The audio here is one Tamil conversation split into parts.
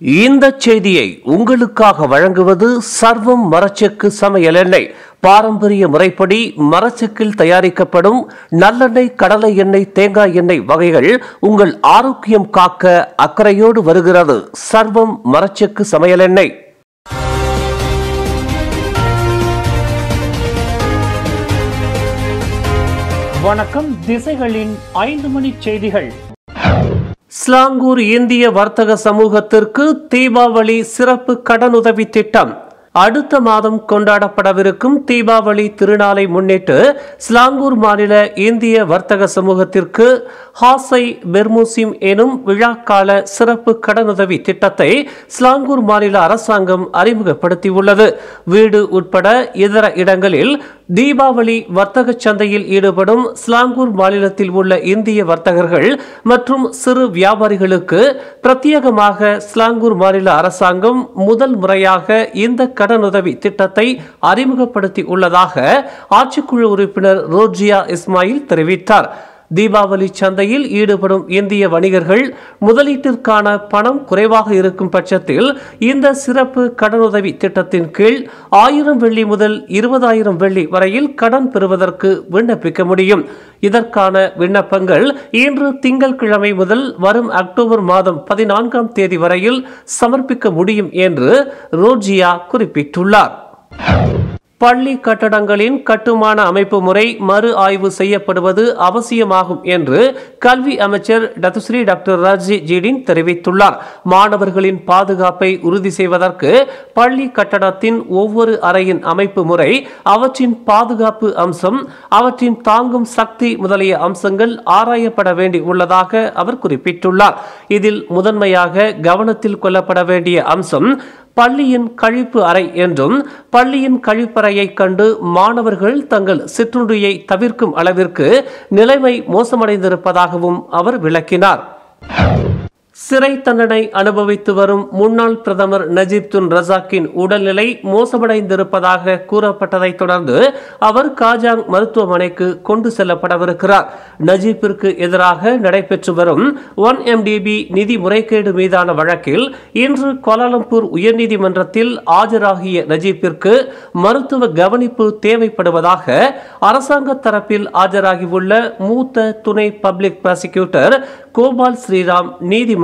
இந்த செய்தியை உங்களுக்காக வழங்குவது சர்வம் மரச்செக்கு சமையல் எண்ணெய். பாரம்பரிய முறைப்படி மரச்செக்கில் தயாரிக்கப்படும் நல்லெண்ணெய் கடலை எண்ணெய் தேங்காய் எண்ணெய் வகைகள் உங்கள் ஆரோக்கியம் காக்க அக்கறையோடு வருகிறது. சர்வம் மரச்செக்கு சமையல் எண்ணெய். வணக்கம். திசைகளின் ஐந்து மணி செய்திகள். ஸ்லாங்கூர் இந்திய வர்த்தக சமூகத்திற்கு தீபாவளி சிறப்பு கடனுதவி திட்டம். அடுத்த மாதம் கொண்டாடப்படவிருக்கும் தீபாவளி திருநாளை முன்னிட்டு ஸ்லாங்கூர் மாநில இந்திய வர்த்தக சமூகத்திற்கு ஹாசை பெர்முசிம் எனும் விழாக்கால சிறப்பு கடனுதவி திட்டத்தை ஸ்லாங்கூர் மாநில அரசாங்கம் அறிமுகப்படுத்தியுள்ளது. வீடு உட்பட இதர இடங்களில் தீபாவளி வர்த்தக சந்தையில் ஈடுபடும் ஸ்லாங்கூர் மாநிலத்தில் உள்ள இந்திய வர்த்தகர்கள் மற்றும் சிறு வியாபாரிகளுக்கு பிரத்யேகமாக ஸ்லாங்கூர் மாநில அரசாங்கம் முதல் முறையாக இந்த கடனுதவி திட்டத்தை அறிமுகப்படுத்தி உள்ளதாக ஆட்சிக்குழு உறுப்பினர் ரோஜியா இஸ்மாயில் தெரிவித்தார். தீபாவளி சந்தையில் ஈடுபடும் இந்திய வணிகர்கள் முதலீட்டிற்கான பணம் குறைவாக இருக்கும் பட்சத்தில் இந்த சிறப்பு கடனுதவி திட்டத்தின் கீழ் ஆயிரம் வெள்ளி முதல் இருபதாயிரம் வெள்ளி வரையில் கடன் பெறுவதற்கு விண்ணப்பிக்க முடியும். இதற்கான விண்ணப்பங்கள் இன்று திங்கட்கிழமை முதல் வரும் அக்டோபர் மாதம் பதினான்காம் தேதி வரையில் சமர்ப்பிக்க முடியும் என்று ரோஜியா குறிப்பிட்டுள்ளார். பள்ளி கட்டடங்களின் கட்டுமான அமைப்பு முறை மறு ஆய்வு செய்யப்படுவது அவசியமாகும் என்று கல்வி அமைச்சர் டத்துஸ்ரீ டாக்டர் ராஜி ஜீடின் தெரிவித்துள்ளார். மாணவர்களின் பாதுகாப்பை உறுதி செய்வதற்கு பள்ளி கட்டடத்தின் ஒவ்வொரு அறையின் அமைப்பு முறை அவற்றின் பாதுகாப்பு அம்சம் அவற்றின் தாங்கும் சக்தி முதலிய அம்சங்கள் ஆராயப்பட வேண்டி உள்ளதாக அவர் குறிப்பிட்டுள்ளார். இதில் முதன்மையாக கவனத்தில் கொள்ளப்பட வேண்டிய அம்சம் பள்ளியின் கழிப்பு அறை என்றும் பள்ளியின் கழிப்பறையை கண்டு மாணவர்கள் தங்கள் சிற்றுண்டியை தவிர்க்கும் அளவிற்கு நிலைமை மோசமடைந்திருப்பதாகவும் அவர் விளக்கினார். சிறை தண்டனை அனுபவித்து வரும் முன்னாள் பிரதமர் நஜீப் துன் ரசாக்கின் உடல்நிலை மோசமடைந்திருப்பதாக கூறப்பட்டதை தொடர்ந்து அவர் காஜாங் மருத்துவமனைக்கு கொண்டு செல்லப்படவிருக்கிறார். நஜீப்பிற்கு எதிராக நடைபெற்று வரும் ஒன் எம்டிபி நிதி முறைகேடு மீதான வழக்கில் இன்று கோலாலம்பூர் உயர்நீதிமன்றத்தில் ஆஜராகிய நஜீப்பிற்கு மருத்துவ கவனிப்பு தேவைப்படுவதாக அரசாங்க தரப்பில் ஆஜராகியுள்ள மூத்த துணை பப்ளிக் ப்ராசிக்யூட்டர் கோபால் ஸ்ரீராம்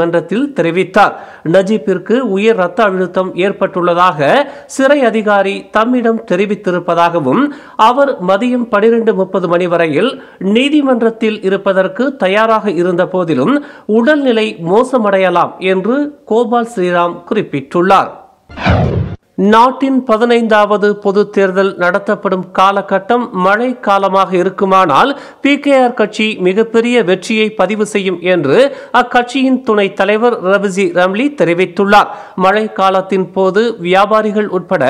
நீதிமன்றத்தில் தெரிவித்தார். நஜீப்பிற்கு உயர் ரத்த அழுத்தம் ஏற்பட்டுள்ளதாக சிறை அதிகாரி தம்மிடம் தெரிவித்திருப்பதாகவும் அவர் மதியம் பனிரெண்டு முப்பது மணி வரையில் நீதிமன்றத்தில் இருப்பதற்கு தயாராக இருந்த போதிலும் உடல்நிலை மோசமடையலாம் என்று கோபால் ஸ்ரீராம் குறிப்பிட்டுள்ளார். நாட்டின் பதினைந்தாவது பொது தேர்தல் நடத்தப்படும் காலகட்டம் மழை காலமாக இருக்குமானால் பிகேஆர் கட்சி மிகப்பெரிய வெற்றியை பதிவு செய்யும் என்று அக்கட்சியின் துணை தலைவர் ரவிஜி ரம்லி தெரிவித்துள்ளார். மழை காலத்தின் போது வியாபாரிகள் உட்பட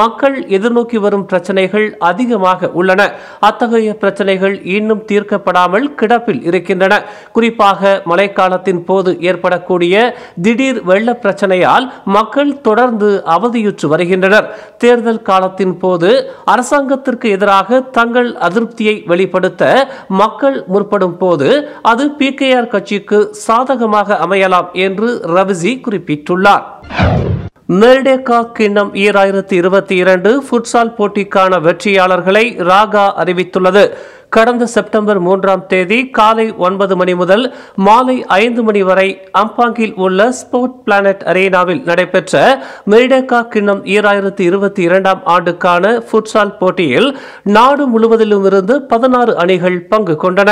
மக்கள் எதிர்நோக்கி வரும் பிரச்சனைகள் அதிகமாக உள்ளன. அத்தகைய பிரச்சனைகள் இன்னும் தீர்க்கப்படாமல் கிடப்பில் இருக்கின்றன. குறிப்பாக மழைக்காலத்தின் போது ஏற்படக்கூடிய திடீர் வெள்ள பிரச்சனையால் மக்கள் தொடர்ந்து அவதியுற்று பெற்று வருகின்றனர். தேர்தல் காலத்தின் போது அரசாங்கத்திற்கு எதிராக தங்கள் அதிருப்தியை வெளிப்படுத்த மக்கள் முற்படும் போது அது பிகேஆர் கட்சிக்கு சாதகமாக அமையலாம் என்று ரவிசி குறிப்பிட்டுள்ளார். மெர்டேகா கிண்ணம் ஈராயிரத்தி இருபத்தி இரண்டு ஃபுட்சால் போட்டிக்கான வெற்றியாளர்களை ராகா அறிவித்துள்ளது. கடந்த செப்டம்பர் மூன்றாம் தேதி காலை ஒன்பது மணி முதல் மாலை ஐந்து மணி வரை அம்பாங்கில் உள்ள ஸ்போர்ட் பிளானட் அரேனாவில் நடைபெற்ற மெரிடேகா கிண்ணம் ஈராயிரத்தி இருபத்தி இரண்டாம் ஆண்டுக்கான ஃபுட்சால் போட்டியில் நாடு முழுவதிலும் இருந்து பதினாறு அணிகள் பங்கு கொண்டன.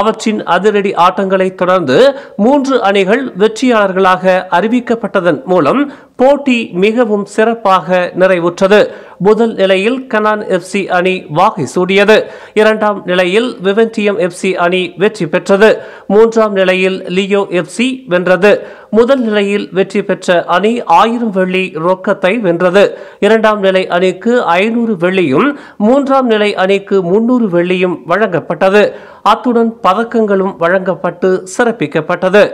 அவற்றின் அதிரடி ஆட்டங்களை தொடர்ந்து மூன்று அணிகள் வெற்றியாளர்களாக அறிவிக்கப்பட்டதன் மூலம் போட்டி மிகவும் சிறப்பாக நிறைவுற்றது. முதல் நிலையில் கனான் எஃப்சி அணி வாகை சூடியது. இரண்டாம் நிலையில் விவென்டியம் எஃப்சி அணி வெற்றி பெற்றது. மூன்றாம் நிலையில் லியோ எஃப்சி வென்றது. முதல் நிலையில் வெற்றி பெற்ற அணி ஆயிரம் வெள்ளி ரொக்கத்தை வென்றது. இரண்டாம் நிலை அணிக்கு ஐநூறு வெள்ளியும் மூன்றாம் நிலை அணிக்கு முன்னூறு வெள்ளியும் வழங்கப்பட்டது. அத்துடன் பதக்கங்களும் வழங்கப்பட்டு சிறப்பிக்கப்பட்டது.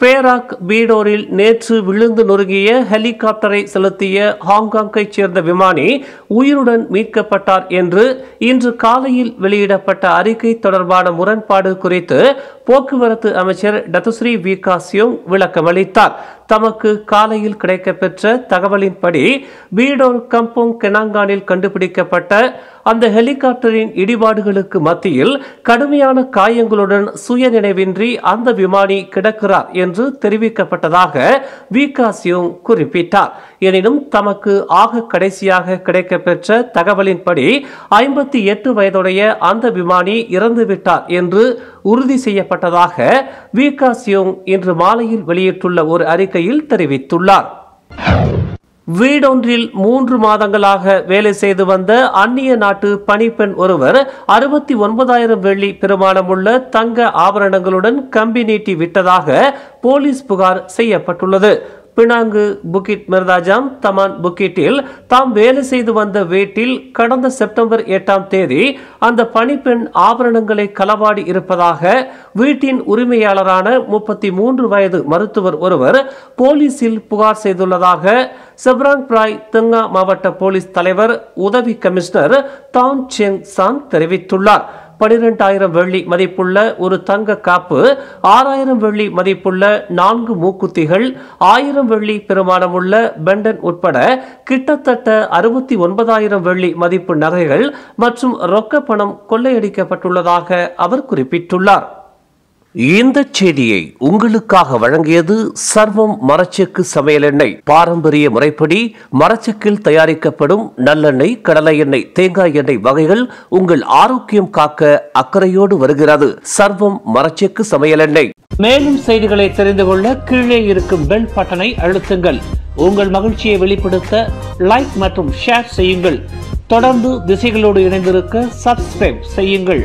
பேராக் பீடோரில் நேற்று விழுந்து நொறுங்கிய ஹெலிகாப்டரை செலுத்திய ஹாங்காங்கைச் சேர்ந்த விமானி உயிருடன் மீட்கப்பட்டார் என்று இன்று காலையில் வெளியிடப்பட்ட அறிக்கை தொடர்பான முரண்பாடு குறித்து போக்குவரத்து அமைச்சர் டத்துஸ்ரீ வி காசியோங் விளக்கமளித்தார். தமக்கு காலையில் கிடைக்கப்பெற்ற தகவலின்படி பீடோல் கம்போங் கெனாங்கானில் கண்டுபிடிக்கப்பட்ட அந்த ஹெலிகாப்டரின் இடிபாடுகளுக்கு மத்தியில் கடுமையான காயங்களுடன் சுயநினைவின்றி அந்த விமானி கிடக்கிறார் என்று தெரிவிக்கப்பட்டதாக விகாசியும் குறிப்பிட்டார். எனினும் தமக்கு ஆக கடைசியாக கிடைக்கப்பெற்ற தகவலின்படி ஐம்பத்தி எட்டு வயதுடைய அந்த விமானி இறந்துவிட்டார் என்று உறுதி செய்யப்பட்டதாக விகாசியோங் இன்று மாலையில் வெளியிட்டுள்ள ஒரு அறிக்கையில் தெரிவித்துள்ளார். வீடொன்றில் மூன்று மாதங்களாக வேலை செய்து வந்த அந்நிய நாட்டு பணிப்பெண் ஒருவர் அறுபத்தி ஒன்பதாயிரம் வெள்ளி பெருமானமுள்ள தங்க ஆபரணங்களுடன் கம்பி நீட்டி விட்டதாக போலீஸ் புகார் செய்யப்பட்டுள்ளது. பினாங்கு புக்கிட் மிர்தாஜாம் தமான் புக்கிட்டில் தாம் வேலை செய்து வந்த வீட்டில் கடந்த செப்டம்பர் எட்டாம் தேதி அந்த பணிப்பெண் ஆபரணங்களை களவாடி இருப்பதாக வீட்டின் உரிமையாளரான முப்பத்தி மூன்று வயது மருத்துவர் ஒருவர் போலீசில் புகார் செய்துள்ளதாக செப்ராங் பிராய் தெங்கா மாவட்ட போலீஸ் தலைவர் உதவி கமிஷனர் தான் செங் சாங் தெரிவித்துள்ளார். பனிரெண்டாயிரம் வெள்ளி மதிப்புள்ள ஒரு தங்க காப்பு ஆறாயிரம் வெள்ளி மதிப்புள்ள நான்கு மூக்குத்திகள் ஆயிரம் வெள்ளி பெருமானமுள்ள பெண்டன் உட்பட கிட்டத்தட்ட அறுபத்தி ஒன்பதாயிரம் வெள்ளி மதிப்பு நகைகள் மற்றும் ரொக்க பணம் கொள்ளையடிக்கப்பட்டுள்ளதாக அவர் குறிப்பிட்டுள்ளார். இந்த செய்தியை உங்களுக்காக வழங்கியது சர்வம் மரச்செக்கு சமையல் எண்ணெய். பாரம்பரிய முறைப்படி மரச்செக்கில் தயாரிக்கப்படும் நல்லெண்ணெய் கடலை எண்ணெய் தேங்காய் எண்ணெய் வகைகள் உங்கள் ஆரோக்கியம் காக்க அக்கறையோடு வருகிறது. சர்வம் மரச்செக்கு சமையல் எண்ணெய். மேலும் செய்திகளை தெரிந்து கொள்ள கீழே இருக்கும் பெல் பட்டனை அழுத்துங்கள். உங்கள் மகிழ்ச்சியை வெளிப்படுத்த லைக் மற்றும் ஷேர் செய்யுங்கள். தொடர்ந்து திசைகளோடு இணைந்திருக்க சப்ஸ்கிரைப் செய்யுங்கள்.